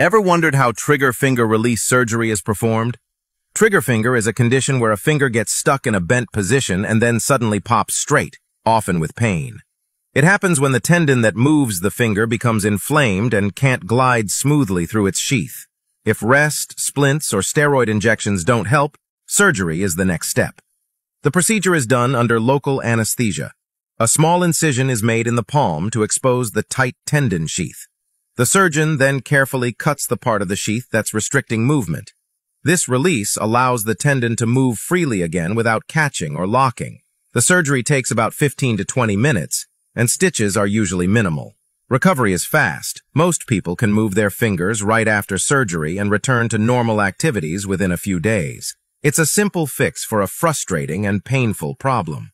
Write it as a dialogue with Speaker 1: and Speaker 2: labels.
Speaker 1: Ever wondered how trigger finger release surgery is performed? Trigger finger is a condition where a finger gets stuck in a bent position and then suddenly pops straight, often with pain. It happens when the tendon that moves the finger becomes inflamed and can't glide smoothly through its sheath. If rest, splints, or steroid injections don't help, surgery is the next step. The procedure is done under local anesthesia. A small incision is made in the palm to expose the tight tendon sheath. The surgeon then carefully cuts the part of the sheath that's restricting movement. This release allows the tendon to move freely again without catching or locking. The surgery takes about 15 to 20 minutes, and stitches are usually minimal. Recovery is fast. Most people can move their fingers right after surgery and return to normal activities within a few days. It's a simple fix for a frustrating and painful problem.